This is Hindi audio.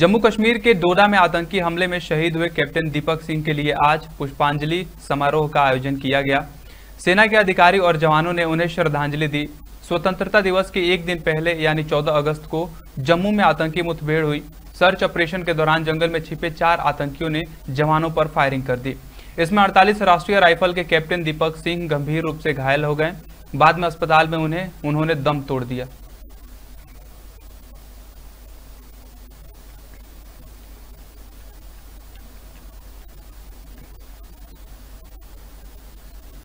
जम्मू कश्मीर के डोडा में आतंकी हमले में शहीद हुए कैप्टन दीपक सिंह के लिए आज पुष्पांजलि समारोह का आयोजन किया गया। सेना के अधिकारी और जवानों ने उन्हें श्रद्धांजलि दी। स्वतंत्रता दिवस के एक दिन पहले, यानी 14 अगस्त को, जम्मू में आतंकी मुठभेड़ हुई। सर्च ऑपरेशन के दौरान जंगल में छिपे चार आतंकियों ने जवानों पर फायरिंग कर दी। इसमें 48 राष्ट्रीय राइफल के कैप्टन दीपक सिंह गंभीर रूप से घायल हो गए। बाद में अस्पताल में उन्हें, उन्होंने दम तोड़ दिया।